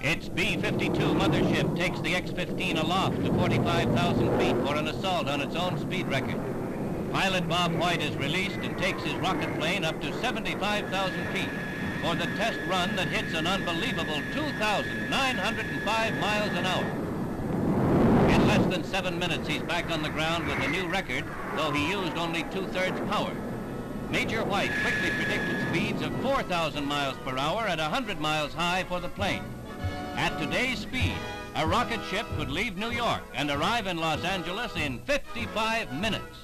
B-52 mothership takes the X-15 aloft to 45,000 feet for an assault on its own speed record. Pilot Bob White is released and takes his rocket plane up to 75,000 feet for the test run that hits an unbelievable 2,905 miles an hour. In less than seven minutes, he's back on the ground with a new record, though he used only two-thirds power. Major White quickly predicted speeds of 4,000 miles per hour at 100 miles high for the plane. At today's speed, a rocket ship could leave New York and arrive in Los Angeles in 55 minutes.